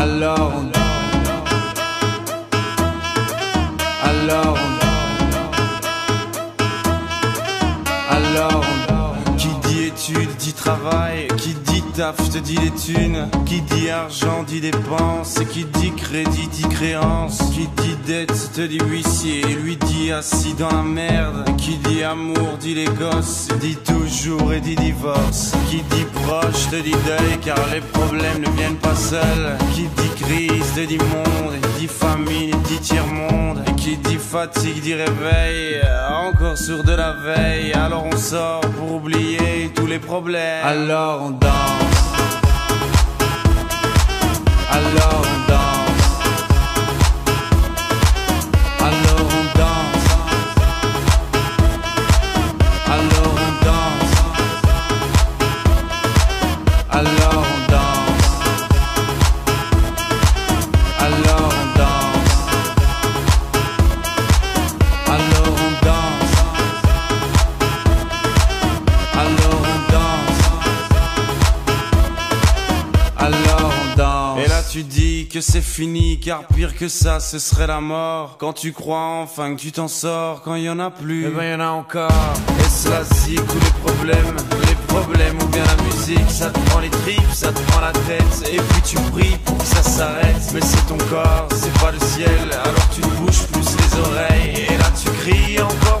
alone. Alone. Alone. Dit travail Qui dit taf te dit les thunes Qui dit argent dit dépenses qui dit crédit dit créance Qui dit dette te dit huissier Et lui dit assis dans la merde Qui dit amour dit les gosses Dit toujours et dit divorce Qui dit proche te dit deuil Car les problèmes ne viennent pas seuls Qui dit crise te dit monde dit famine dit tiers-monde Et qui dit fatigue dit réveil Encore sur de la veille Alors on sort pour oublier tous les problèmes. Alors on danse. Alors tu dis que c'est fini, car pire que ça, ce serait la mort. Quand tu crois enfin que tu t'en sors, quand il y en a plus, eh ben y en a encore. Et cela zik ou les problèmes, les problèmes ou bien la musique, ça te prend les tripes, ça te prend la tête. Et puis tu pries pour que ça s'arrête, mais c'est ton corps, c'est pas le ciel. Alors tu te bouges plus les oreilles, et là tu cries encore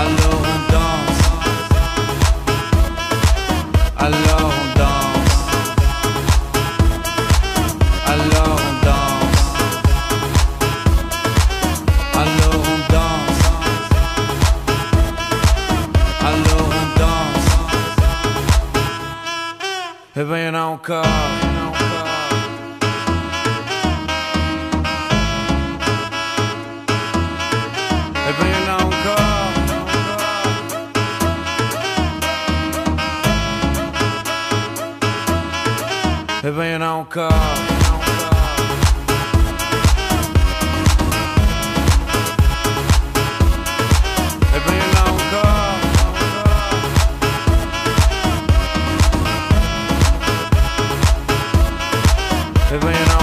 Alors on danse. Alors on danse. Alors on danse. Alors on danse. Alors on danse. Eh encore. bien encore. Et bien encore.